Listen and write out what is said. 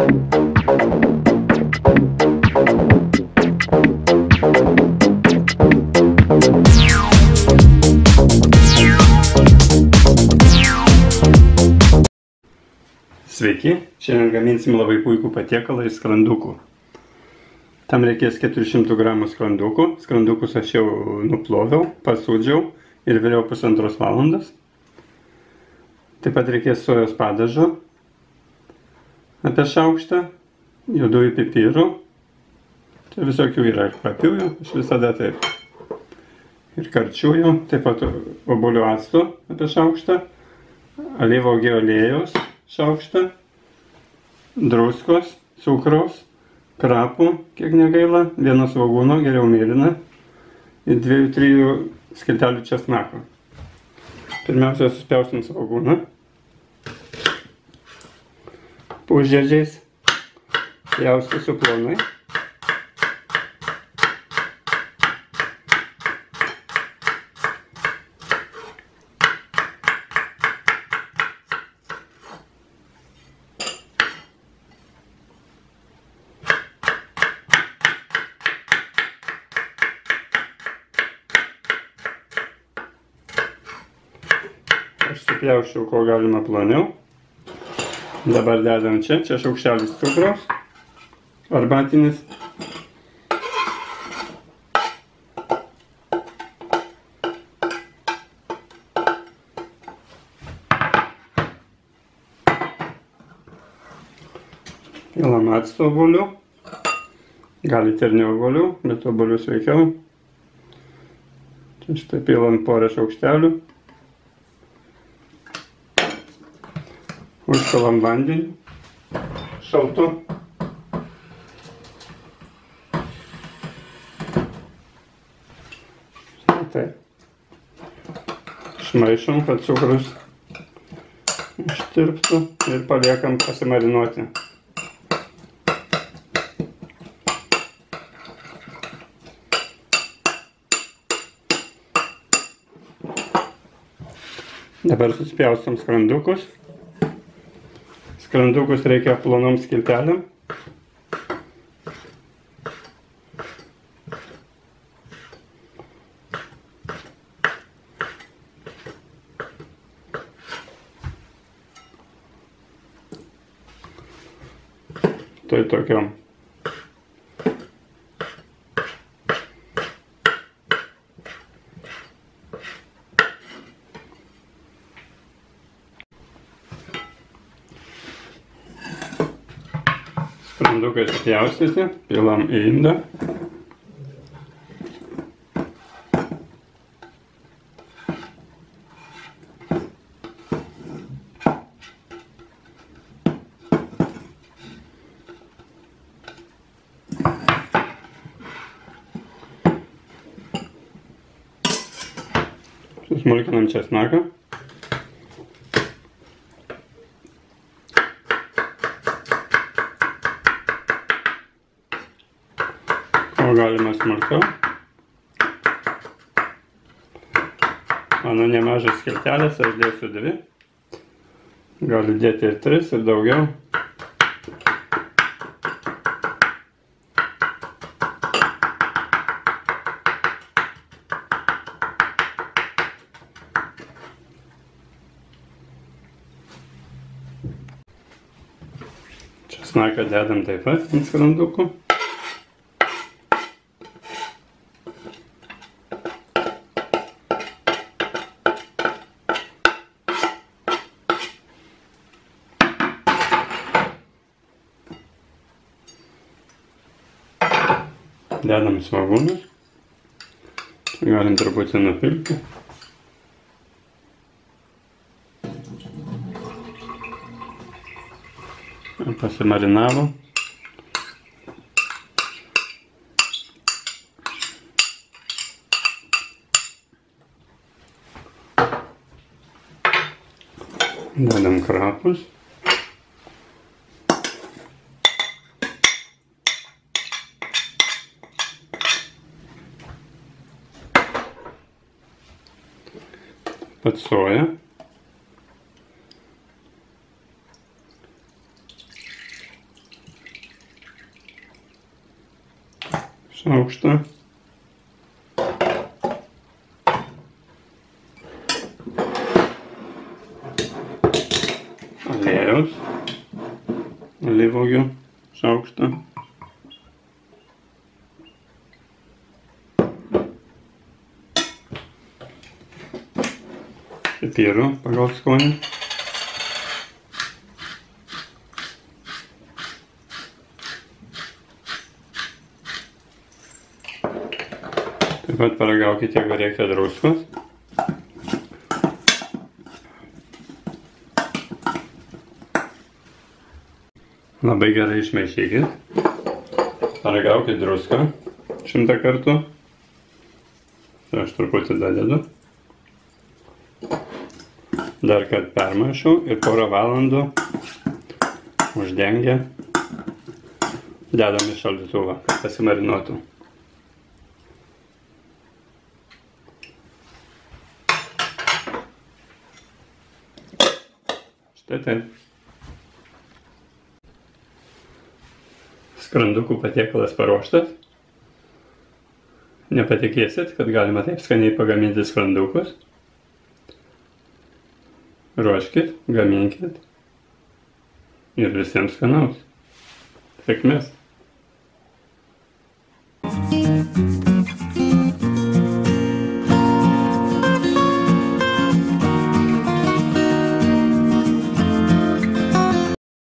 Sveiki, šiandien gaminsim labai puikų patiekalą iš skrandukų. Tam reikės 400 gramų skrandukų. Skrandukus aš jau nuploviau, pasūdžiau ir vėliau pusantros valandos. Taip pat reikės sojos padažo apie šaukštą, juodųjų pipirų. Čia visokių yra ir kvapiųjų, aš visada taip. Ir karčiųjų, taip pat obuolių acto apie šaukštą, alyvogė aliejaus šaukštą, druskos, cukraus, krapų, kiek negaila, vieno svagūno, geriau mėlyną ir dviejų, trijų skiltelių česnako. Pirmiausia, suspjaustim svagūną. Pusžiedžiais pjaustysiu plonai. Aš supjauščiau, ko galima ploniau. Dabar dedam čia, čia šaukštelis cukraus, arbatinis. Pilam acto obuolių. Galite ir ne obuolių, bet obuolių sveikiau. Štai pilam porą šaukštelių. Užpilam vandenį šaltu. Taip. Išmaišom, kad cukrus ištirptų ir paliekam pasimarinuoti. Dabar suspjaustom skrandukus. Skrandukus reikia plonom skiltelėm. Tai tokiom. Skrandukai supjaustyti, pilam į indą. Susmulkinam česnaką. O galima smulkiau. Mano nemažas skiltelis, aš dėsiu dvi. Gali dėti ir tris, ir daugiau. Česnaką dedam taip pat ant skrandukų. Dedam svagūnus. Galim truputį nupilti. Pasimarinavo. Dedam krapus. atsoja. Šaukštą. Aliejaus. Alyvogių šaukštą. Pipirų pagal skonį. Taip pat paragaukite, jeigu reikia druskos. Labai gerai išmaišykit. Paragaukit druską šimtą kartų. Aš truputį dadedu. Dar kad permaišau ir porą valandų uždengia. Dedam į šaldytuvą, kad pasimarinuotų. Štai taip. Skrandukų patiekalas paruoštas. Nepatikėsit, kad galima taip skaniai pagaminti skrandukus. Ruoškit, gaminkit ir visiems skanaus. Sėkmės.